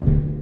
you